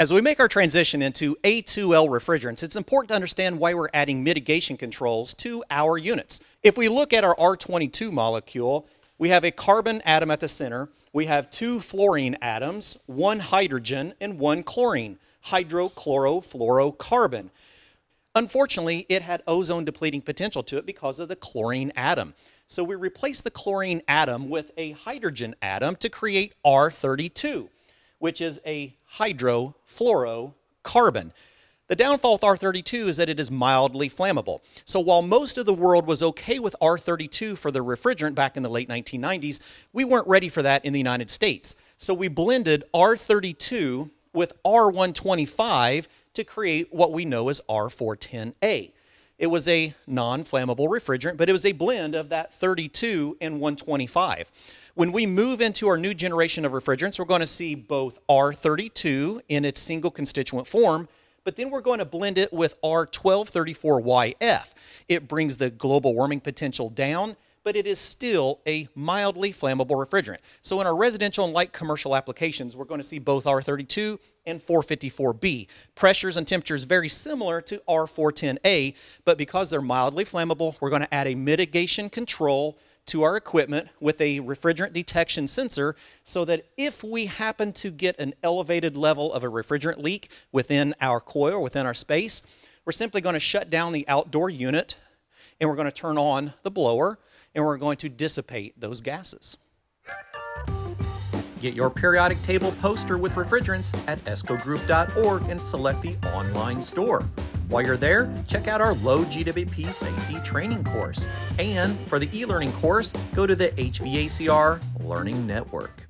As we make our transition into A2L refrigerants, it's important to understand why we're adding mitigation controls to our units. If we look at our R22 molecule, we have a carbon atom at the center, we have two fluorine atoms, one hydrogen, and one chlorine, hydrochlorofluorocarbon. Unfortunately, it had ozone depleting potential to it because of the chlorine atom. So we replaced the chlorine atom with a hydrogen atom to create R32 which is a hydrofluorocarbon. The downfall with R32 is that it is mildly flammable. So while most of the world was okay with R32 for the refrigerant back in the late 1990s, we weren't ready for that in the United States. So we blended R32 with R125 to create what we know as R410A. It was a non flammable refrigerant, but it was a blend of that 32 and 125. When we move into our new generation of refrigerants, we're going to see both R32 in its single constituent form, but then we're going to blend it with R1234YF. It brings the global warming potential down but it is still a mildly flammable refrigerant. So in our residential and light commercial applications, we're going to see both R32 and 454B. Pressures and temperatures very similar to R410A, but because they're mildly flammable, we're going to add a mitigation control to our equipment with a refrigerant detection sensor so that if we happen to get an elevated level of a refrigerant leak within our coil within our space, we're simply going to shut down the outdoor unit and we're going to turn on the blower and we're going to dissipate those gases. Get your periodic table poster with refrigerants at escogroup.org and select the online store. While you're there, check out our low GWP safety training course. And for the e learning course, go to the HVACR Learning Network.